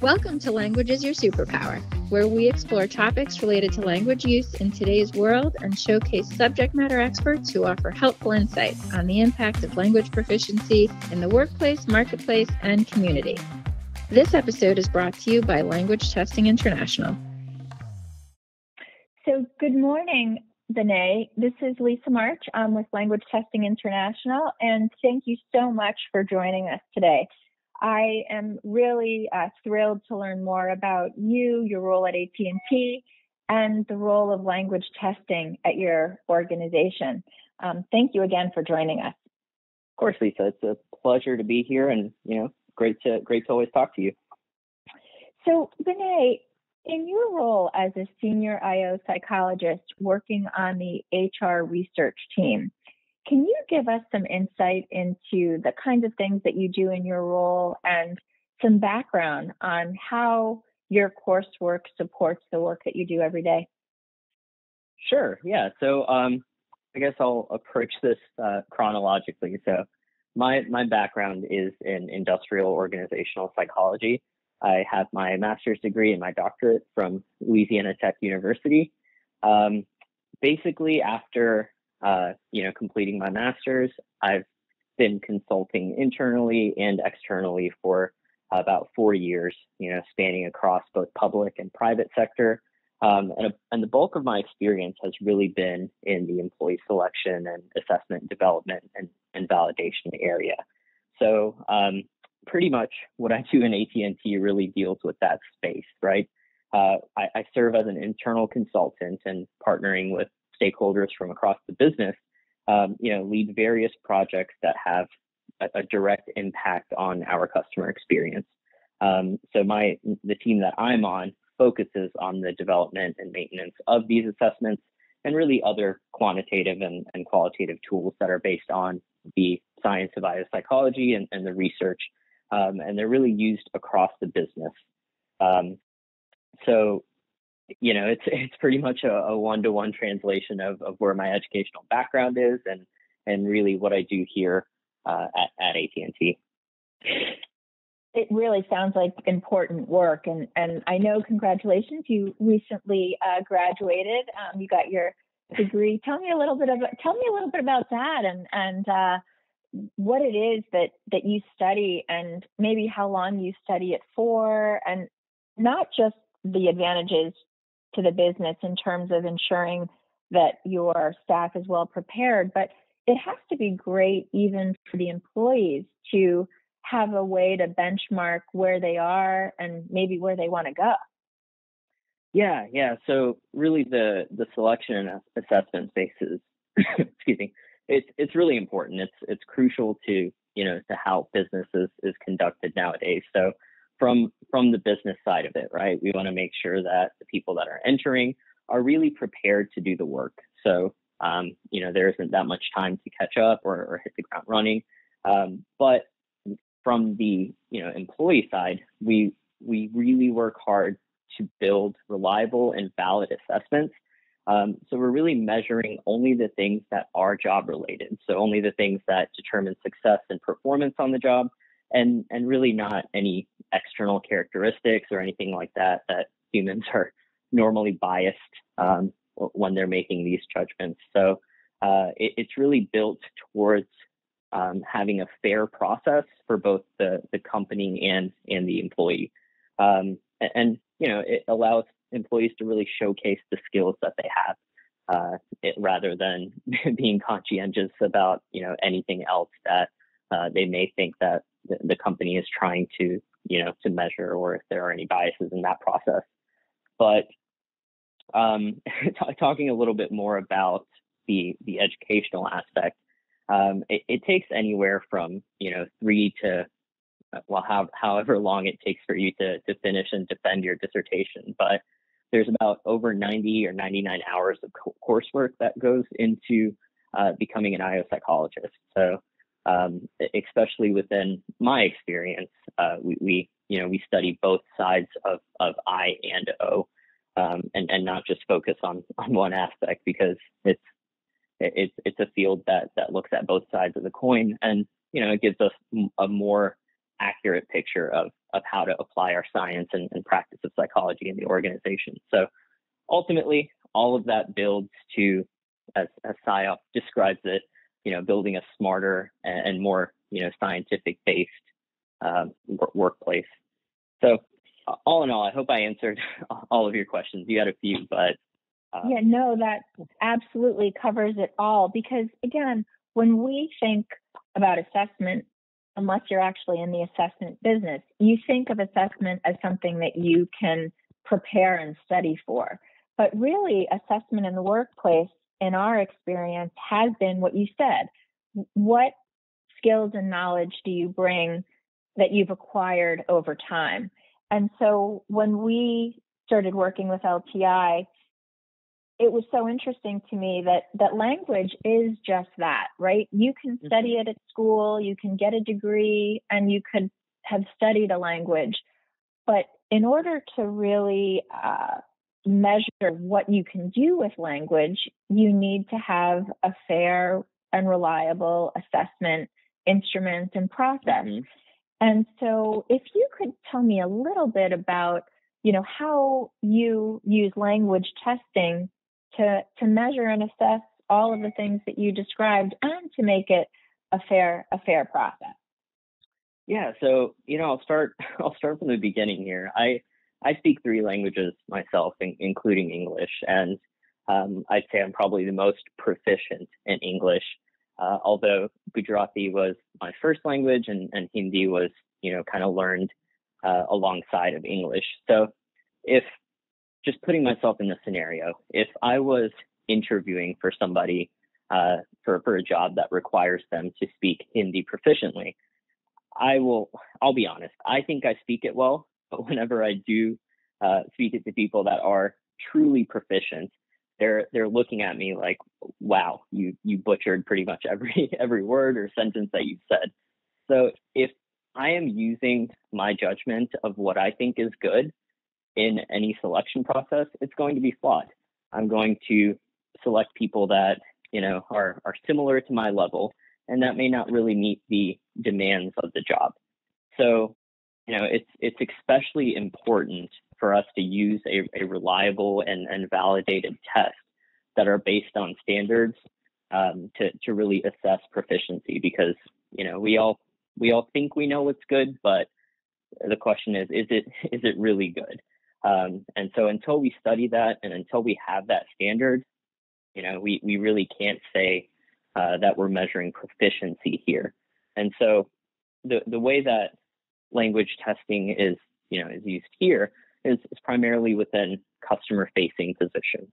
Welcome to Language is Your Superpower, where we explore topics related to language use in today's world and showcase subject matter experts who offer helpful insights on the impact of language proficiency in the workplace, marketplace, and community. This episode is brought to you by Language Testing International. So, good morning, Vinay. This is Lisa March. I'm with Language Testing International, and thank you so much for joining us today. I am really uh, thrilled to learn more about you, your role at AT&T, and the role of language testing at your organization. Um, thank you again for joining us. Of course, Lisa. It's a pleasure to be here, and you know, great to great to always talk to you. So, Vinay, in your role as a senior IO psychologist working on the HR research team, can you give us some insight into the kinds of things that you do in your role and some background on how your coursework supports the work that you do every day? Sure. Yeah. So um, I guess I'll approach this uh, chronologically. So my my background is in industrial organizational psychology. I have my master's degree and my doctorate from Louisiana Tech University. Um, basically, after uh, you know, completing my master's, I've been consulting internally and externally for about four years, you know, spanning across both public and private sector. Um, and, and the bulk of my experience has really been in the employee selection and assessment development and, and validation area. So um, pretty much what I do in AT&T really deals with that space, right? Uh, I, I serve as an internal consultant and partnering with stakeholders from across the business, um, you know, lead various projects that have a, a direct impact on our customer experience. Um, so my the team that I'm on focuses on the development and maintenance of these assessments and really other quantitative and, and qualitative tools that are based on the science of IO psychology and, and the research. Um, and they're really used across the business. Um, so you know, it's it's pretty much a one to one translation of, of where my educational background is and and really what I do here uh, at at AT and T. It really sounds like important work, and and I know congratulations, you recently uh, graduated. Um, you got your degree. Tell me a little bit about tell me a little bit about that, and and uh, what it is that that you study, and maybe how long you study it for, and not just the advantages to the business in terms of ensuring that your staff is well prepared, but it has to be great even for the employees to have a way to benchmark where they are and maybe where they want to go. Yeah, yeah. So really the the selection and assessment spaces, excuse me, it's it's really important. It's it's crucial to, you know, to how business is, is conducted nowadays. So from from the business side of it, right? We want to make sure that the people that are entering are really prepared to do the work. So, um, you know, there isn't that much time to catch up or, or hit the ground running. Um, but from the you know employee side, we we really work hard to build reliable and valid assessments. Um, so we're really measuring only the things that are job related. So only the things that determine success and performance on the job and and really not any external characteristics or anything like that that humans are normally biased um, when they're making these judgments. So uh, it, it's really built towards um, having a fair process for both the the company and and the employee, um, and, and, you know it allows employees to really showcase the skills that they have. Uh, it, rather than being conscientious about you know anything else that uh, they may think that the, company is trying to, you know, to measure or if there are any biases in that process. But um, t- talking a little bit more about the the educational aspect, um, it, it, takes anywhere from you know three to uh, well, how, however long it takes for you to to finish and defend your dissertation. But there's about over 90 or 99 hours of co- coursework that goes into uh, becoming an IO psychologist. So um, especially within my experience, uh, we, we, you know we study both sides of, of I and O, um, and and not just focus on on one aspect because it's it's it's a field that that looks at both sides of the coin, and you know it gives us a more accurate picture of of how to apply our science and, and practice of psychology in the organization. So ultimately, all of that builds to, as as describes it, you know, building a smarter and, more you know scientific based um, workplace. So all in all, I hope I answered all of your questions. You had a few, but uh, yeah, no, that absolutely covers it all. Because again, when we think about assessment, unless you're actually in the assessment business, you think of assessment as something that you can prepare and study for. But really, assessment in the workplace, in our experience, has been what you said. What skills and knowledge do you bring that you've acquired over time? And so when we started working with LTI, it was so interesting to me that that language is just that, right? You can mm-hmm. study it at school, you can get a degree, and you could have studied a language. But in order to really uh, measure what you can do with language, you need to have a fair and reliable assessment instrument and process. Mm-hmm. And so if you could tell me a little bit about, you know, how you use language testing to to measure and assess all of the things that you described and to make it a fair a fair process. Yeah, so you know, I'll start I'll start from the beginning here. I I speak three languages myself, in, including English, and um, I'd say I'm probably the most proficient in English. Uh, although Gujarati was my first language and, and Hindi was, you know, kind of learned uh, alongside of English. So if just putting myself in the scenario, if I was interviewing for somebody uh, for, for a job that requires them to speak Hindi proficiently, I will, I'll be honest, I think I speak it well, but whenever I do uh, speak it to people that are truly proficient, they're they're looking at me like, wow, you you butchered pretty much every every word or sentence that you said. So if I am using my judgment of what I think is good in any selection process, it's going to be flawed. I'm going to select people that you know are are similar to my level, and that may not really meet the demands of the job. So, you know, it's it's especially important for us to use a, a reliable and, and validated test that are based on standards um, to, to really assess proficiency because you know we all we all think we know what's good but the question is is it is it really good? Um, and so until we study that and until we have that standard you know we we really can't say uh, that we're measuring proficiency here. And so the the way that language testing is you know is used here is, is primarily within customer facing positions.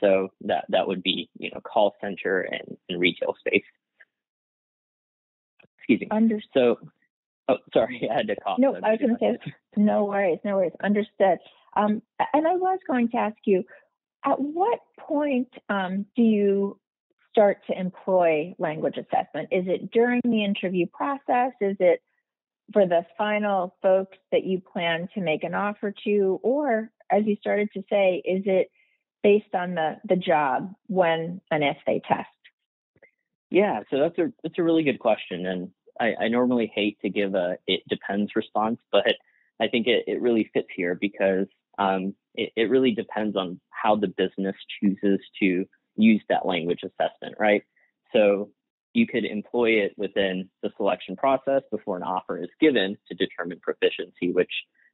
So that that would be you know call center and, and retail space. Excuse me. Understood. So, oh, sorry, I had to cough. No, I was going to say no worries, no worries. Understood. Um, and I was going to ask you, at what point um, do you start to employ language assessment? Is it during the interview process? Is it for the final folks that you plan to make an offer to, or as you started to say, is it based on the the job when and if they test? Yeah, so that's a that's a really good question, and I, I normally hate to give a it depends response, but I think it, it really fits here because um, it, it really depends on how the business chooses to use that language assessment, right? So you could employ it within the selection process before an offer is given to determine proficiency, which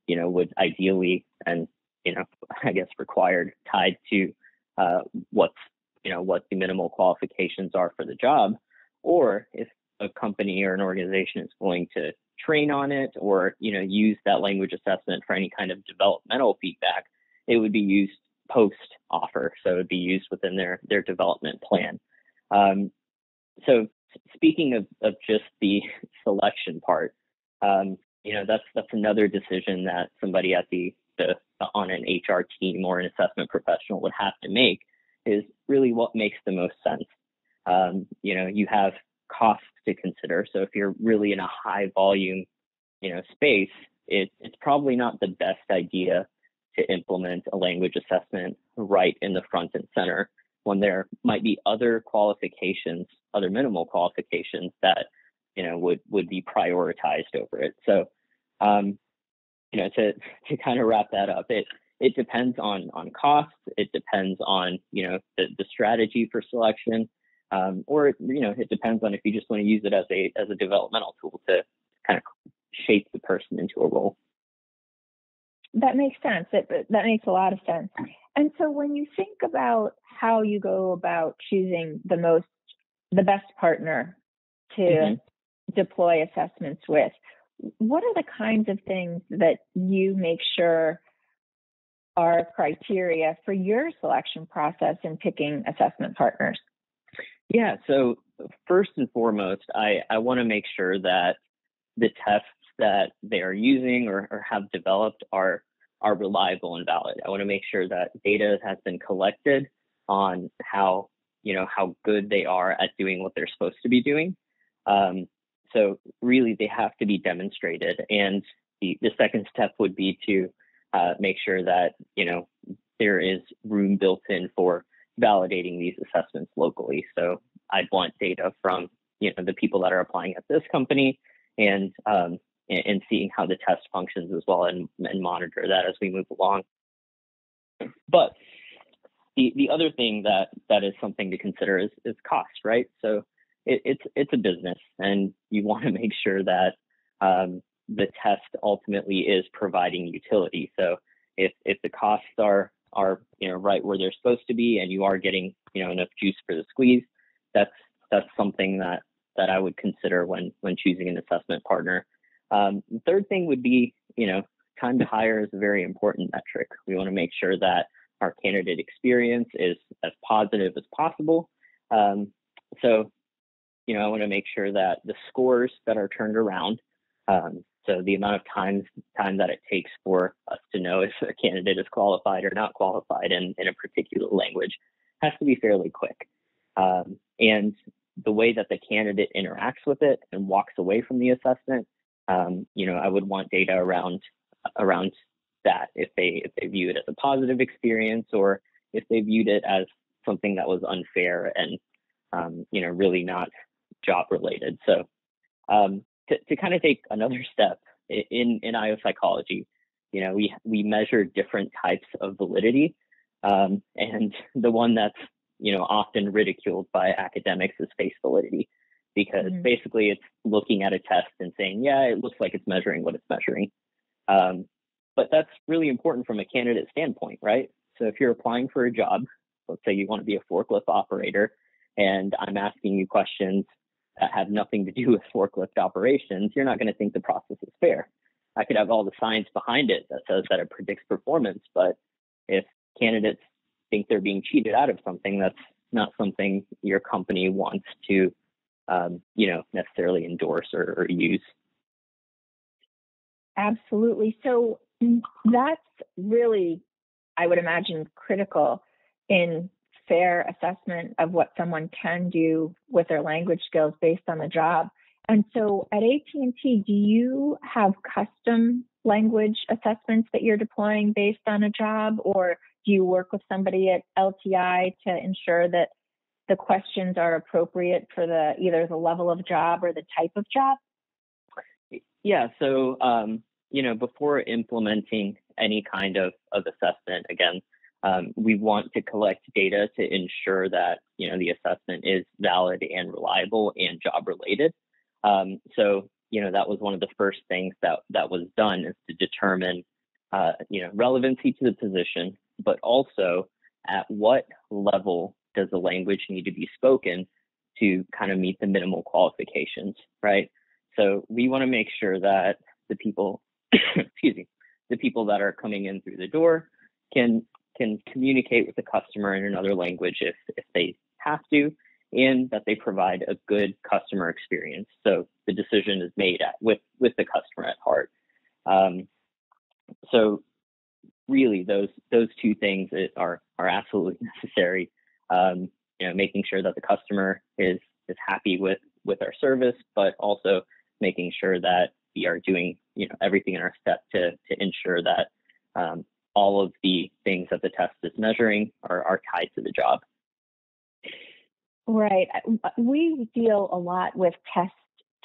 you know would ideally and you know I guess required tied to uh, what's you know what the minimal qualifications are for the job, or if a company or an organization is going to train on it or you know use that language assessment for any kind of developmental feedback, it would be used post offer, so it would be used within their their development plan. Um, so speaking of, of just the selection part, um, you know, that's that's another decision that somebody at the, the on an HR team or an assessment professional would have to make is really what makes the most sense. Um, you know, you have costs to consider. So if you're really in a high volume, you know, space, it, it's probably not the best idea to implement a language assessment right in the front and center when there might be other qualifications, other minimal qualifications that you know would would be prioritized over it. So, um, you know, to to kind of wrap that up, it it depends on on costs. It depends on you know the, the strategy for selection, um, or you know it depends on if you just want to use it as a as a developmental tool to kind of shape the person into a role. That makes sense. That that makes a lot of sense. And so when you think about how you go about choosing the most the best partner to mm-hmm. deploy assessments with, what are the kinds of things that you make sure are criteria for your selection process in picking assessment partners? Yeah, so first and foremost, I, I want to make sure that the tests that they are using or, or have developed are are reliable and valid. I want to make sure that data has been collected on how you know how good they are at doing what they're supposed to be doing. Um, so really, they have to be demonstrated. And the, the second step would be to uh, make sure that you know there is room built in for validating these assessments locally. So I'd want data from you know the people that are applying at this company and um, and, seeing how the test functions as well and, and monitor that as we move along. But the the other thing that that is something to consider is is cost, right? So it, it's it's a business, and you want to make sure that um, the test ultimately is providing utility. So if if the costs are are you know right where they're supposed to be, and you are getting you know enough juice for the squeeze, that's that's something that that I would consider when when choosing an assessment partner. Um, third thing would be, you know, time to hire is a very important metric. We want to make sure that our candidate experience is as positive as possible. Um, so, you know, I want to make sure that the scores that are turned around, um, so the amount of time time that it takes for us to know if a candidate is qualified or not qualified in, in a particular language has to be fairly quick. Um, and the way that the candidate interacts with it and walks away from the assessment um, you know, I would want data around around that if they if they view it as a positive experience or if they viewed it as something that was unfair and um, you know really not job related. So um, to to kind of take another step in in IO psychology, you know, we we measure different types of validity, um, and the one that's you know often ridiculed by academics is face validity because mm-hmm. basically it's looking at a test and saying, yeah, it looks like it's measuring what it's measuring. Um, but that's really important from a candidate standpoint, right? So if you're applying for a job, let's say you want to be a forklift operator, and I'm asking you questions that have nothing to do with forklift operations, you're not going to think the process is fair. I could have all the science behind it that says that it predicts performance, but if candidates think they're being cheated out of something, that's not something your company wants to um, you know, necessarily endorse or, or use. Absolutely. So that's really, I would imagine, critical in fair assessment of what someone can do with their language skills based on the job. And so at AT&T, do you have custom language assessments that you're deploying based on a job or do you work with somebody at LTI to ensure that the questions are appropriate for the either the level of job or the type of job? Yeah, so um, you know, before implementing any kind of, of assessment, again, um, we want to collect data to ensure that you know the assessment is valid and reliable and job related. Um, so you know that was one of the first things that that was done is to determine uh, you know relevancy to the position, but also at what level does the language need to be spoken to kind of meet the minimal qualifications, right? So we want to make sure that the people, excuse me, the people that are coming in through the door can can communicate with the customer in another language if if they have to, and that they provide a good customer experience. So the decision is made at, with with the customer at heart. Um, so really, those those two things are are absolutely necessary um, you know, making sure that the customer is is happy with with our service, but also making sure that we are doing you know everything in our step to to ensure that um, all of the things that the test is measuring are, are tied to the job. Right. We deal a lot with test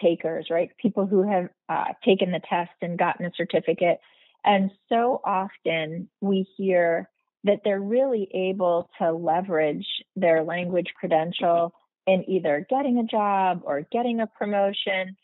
takers, right? People who have uh, taken the test and gotten a certificate. And so often we hear that they're really able to leverage their language credential in either getting a job or getting a promotion.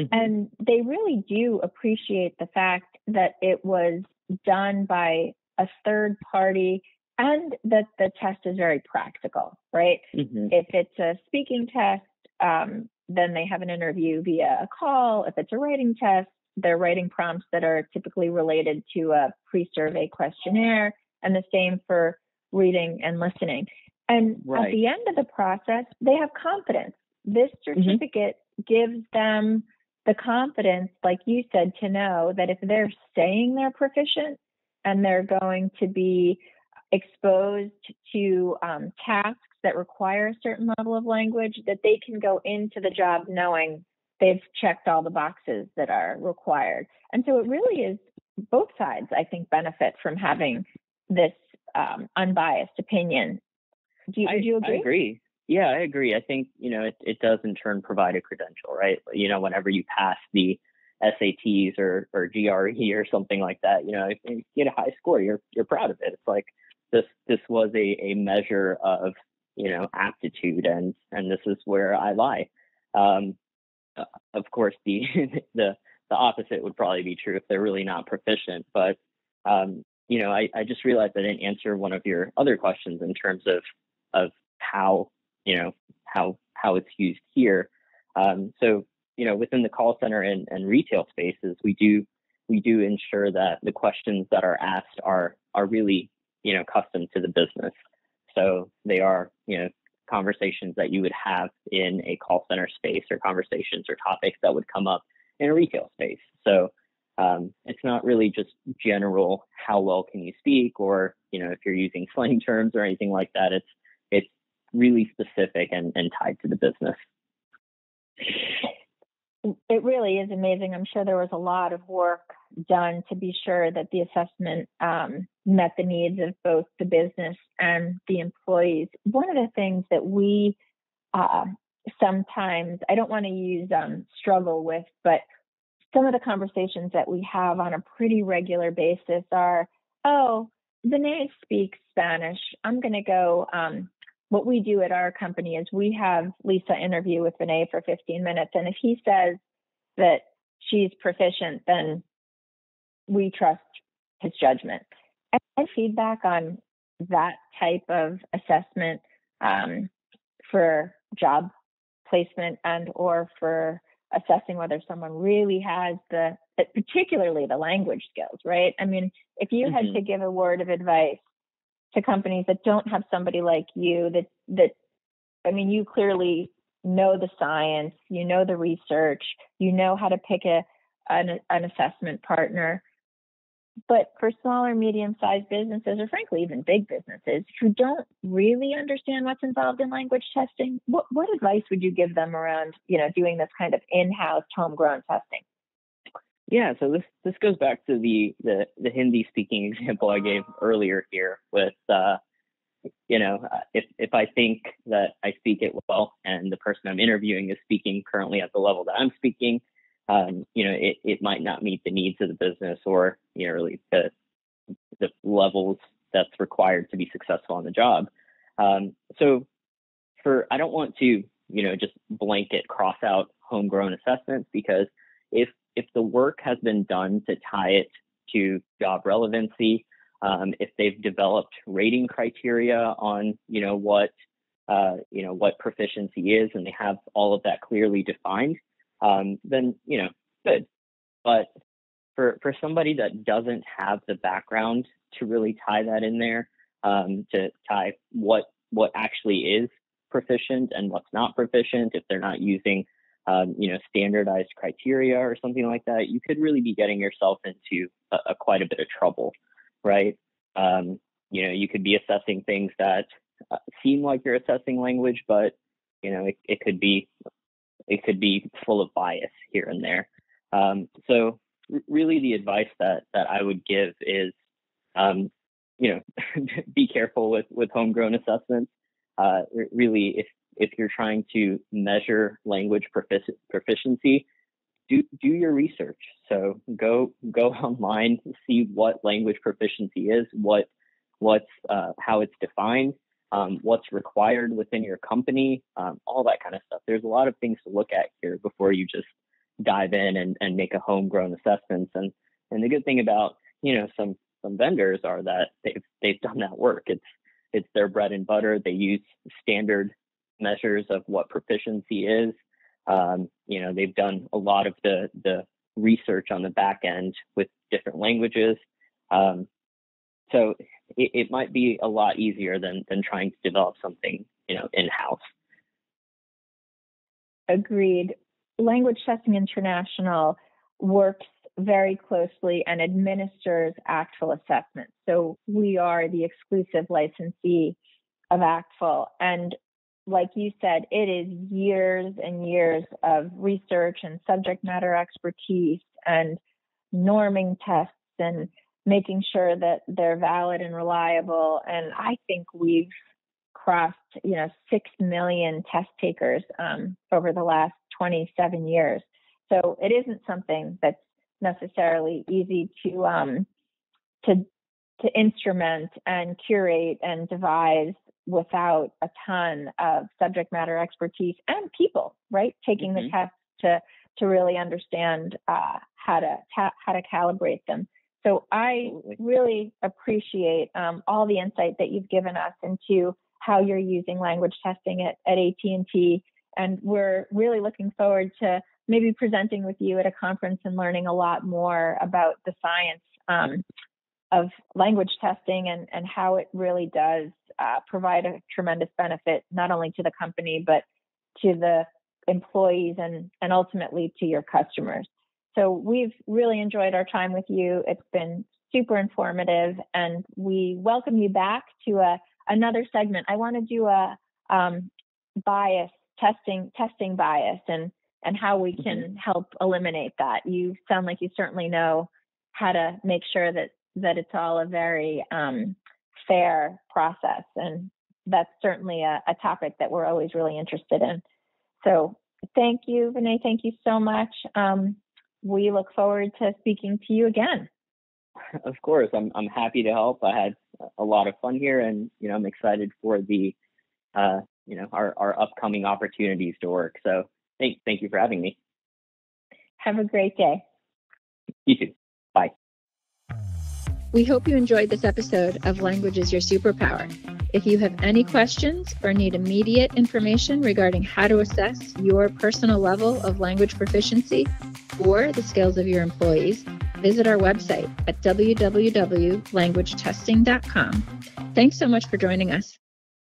Mm-hmm. And they really do appreciate the fact that it was done by a third party and that the test is very practical, right? Mm-hmm. If it's a speaking test, um, then they have an interview via a call. If it's a writing test, they're writing prompts that are typically related to a pre survey questionnaire, and the same for reading and listening. And right. at the end of the process, they have confidence. This mm-hmm. certificate mm-hmm. gives them the confidence, like you said, to know that if they're saying they're proficient and they're going to be exposed to um, tasks that require a certain level of language, that they can go into the job knowing they've checked all the boxes that are required. And so it really is both sides, I think, benefit from having this um, unbiased opinion. Do you, I, do you agree? I agree. Yeah, I agree. I think, you know, it, it does in turn provide a credential, right? You know, whenever you pass the SATs or, or GRE or something like that, you know, if you get a high score, you're, you're proud of it. It's like, this this was a, a measure of you know aptitude and and this is where I lie. Um, uh, of course, the the the opposite would probably be true if they're really not proficient. But um, you know, I, I just realized I didn't answer one of your other questions in terms of of how you know how how it's used here. Um, so you know, within the call center and, and retail spaces, we do we do ensure that the questions that are asked are are really you know, custom to the business. So they are, you know, conversations that you would have in a call center space or conversations or topics that would come up in a retail space. So um, it's not really just general how well can you speak or you know if you're using slang terms or anything like that. It's it's really specific and, and tied to the business. It really is amazing. I'm sure there was a lot of work done to be sure that the assessment um, met the needs of both the business and the employees. One of the things that we uh, sometimes, I don't want to use um, struggle with, but some of the conversations that we have on a pretty regular basis are, oh, Vinay speaks Spanish. I'm going to go. Um, what we do at our company is we have Lisa interview with Vinay for 15 minutes. And if he says that she's proficient, then we trust his judgment. And feedback on that type of assessment um, for job placement and or for assessing whether someone really has the particularly the language skills right i mean if you mm-hmm. had to give a word of advice to companies that don't have somebody like you that that i mean you clearly know the science you know the research you know how to pick a an, an assessment partner but for smaller, medium sized businesses, or frankly, even big businesses who don't really understand what's involved in language testing, what, what advice would you give them around, you know, doing this kind of in house homegrown testing? Yeah, so this this goes back to the the, the Hindi speaking example I gave earlier here with uh, you know, uh, if if I think that I speak it well and the person I'm interviewing is speaking currently at the level that I'm speaking, um, you know, it, it might not meet the needs of the business or, you know, really the, the levels that's required to be successful on the job. Um, so for, I don't want to, you know, just blanket cross out homegrown assessments because if, if the work has been done to tie it to job relevancy, um, if they've developed rating criteria on, you know, what, uh, you know, what proficiency is and they have all of that clearly defined, um, then you know, good. But for for somebody that doesn't have the background to really tie that in there, um, to tie what what actually is proficient and what's not proficient, if they're not using um, you know standardized criteria or something like that, you could really be getting yourself into a, a quite a bit of trouble, right? Um, you know, you could be assessing things that uh, seem like you're assessing language, but you know, it, it could be it could be full of bias here and there. Um, so really the advice that, that I would give is, um, you know, be careful with, with homegrown assessments. Uh, really, if, if you're trying to measure language profic- proficiency, do do your research. So go go online, see what language proficiency is, what what's uh, how it's defined, um, what's required within your company, um, all that kind of stuff. There's a lot of things to look at here before you just dive in and, and make a homegrown assessments. And and the good thing about you know some some vendors are that they've they've done that work. It's it's their bread and butter. They use standard measures of what proficiency is. Um, you know, they've done a lot of the the research on the back end with different languages. Um, so it, it, might be a lot easier than than trying to develop something, you know, in house. Agreed. Language Testing International works very closely and administers ACTFL assessments. So we are the exclusive licensee of ACTFL. And like you said, it is years and years of research and subject matter expertise and norming tests and making sure that they're valid and reliable. And I think we've crossed, you know, six million test takers um, over the last 27 years. So it isn't something that's necessarily easy to um, to to instrument and curate and devise without a ton of subject matter expertise and people, right? Taking mm-hmm. the test to to really understand uh, how to ta- how to calibrate them. So I really appreciate um, all the insight that you've given us into how you're using language testing at, at AT&T, and we're really looking forward to maybe presenting with you at a conference and learning a lot more about the science um, of language testing and, and how it really does uh, provide a tremendous benefit not only to the company but to the employees and and ultimately to your customers. So we've really enjoyed our time with you. It's been super informative, and we welcome you back to a another segment. I want to do a um, bias testing testing bias and and how we can mm-hmm. help eliminate that. You sound like you certainly know how to make sure that that it's all a very um, fair process. And that's certainly a, a, topic that we're always really interested in. So thank you, Vinay. Thank you so much. Um, we look forward to speaking to you again. Of course, I'm I'm happy to help. I had a lot of fun here, and you know I'm excited for the uh, you know our our upcoming opportunities to work. So thank thank you for having me. Have a great day. You too. Bye. We hope you enjoyed this episode of Language is Your Superpower. If you have any questions or need immediate information regarding how to assess your personal level of language proficiency or the skills of your employees, visit our website at www.languagetesting.com. Thanks so much for joining us.